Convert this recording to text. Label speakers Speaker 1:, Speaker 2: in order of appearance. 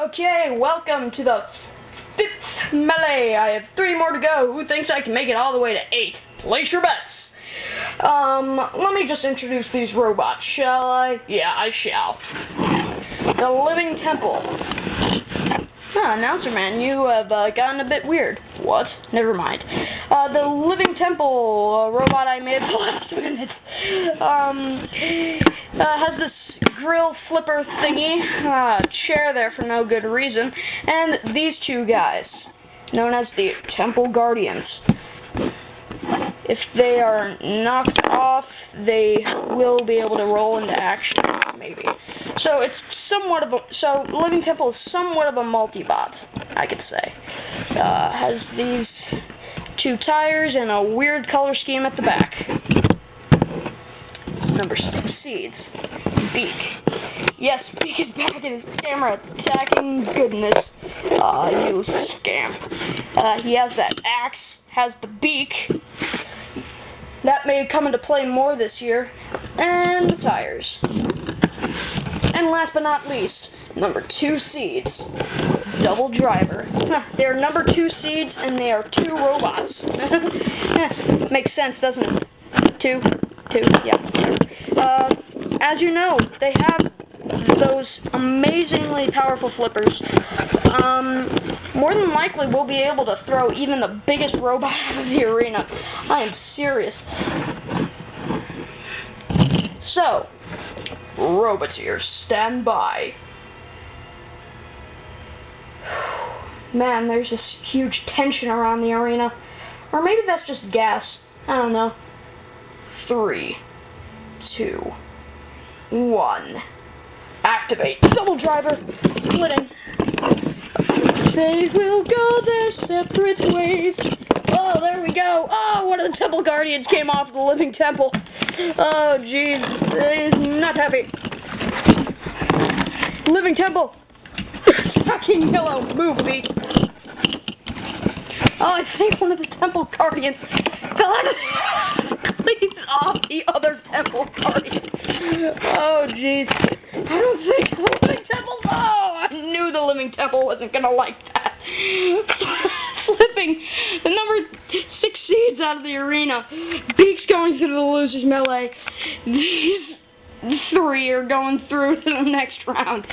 Speaker 1: Okay, welcome to the fifth melee. I have three more to go. Who thinks I can make it all the way to eight? Place your bets. Um, let me just introduce these robots, shall I? Yeah, I shall. The Living Temple. Huh, announcer man, you have uh, gotten a bit weird. What? Never mind. Uh, the Living Temple robot I made the last minute um, uh, has this grill flipper thingy, uh, chair there for no good reason, and these two guys, known as the Temple Guardians. If they are knocked off, they will be able to roll into action, maybe. So it's somewhat of a so Living Temple is somewhat of a multi-bot, I could say. Uh, has these two tires and a weird color scheme at the back. Number six seeds. Beak. Yes, Beak is back in his camera attacking goodness. Uh, you scamp. Uh, he has that axe, has the beak. That may come into play more this year. And the tires. And last but not least, number two seeds. Double driver. They're number two seeds and they are two robots. Makes sense, doesn't it? Two? Two, yeah. Uh, as you know, they have those amazingly powerful flippers. Um, more than likely, we'll be able to throw even the biggest robot out of the arena. I am serious. So, Roboteer, stand by. Man, there's this huge tension around the arena. Or maybe that's just gas. I don't know. Three, two, one. Activate. Double driver. Splitting. They will go their separate ways. Oh, there we go. Oh, one of the temple guardians came off the living temple. Oh, jeez. He's not happy. Living temple. Fucking yellow. Move, beak. Oh, I think one of the temple guardians fell out of Please off the other temple guardian. Oh, jeez. I don't think the living temple. Oh, I knew the living temple wasn't gonna like that. Flipping the number six seeds out of the arena. Beak's going through the losers melee. These three are going through to the next round.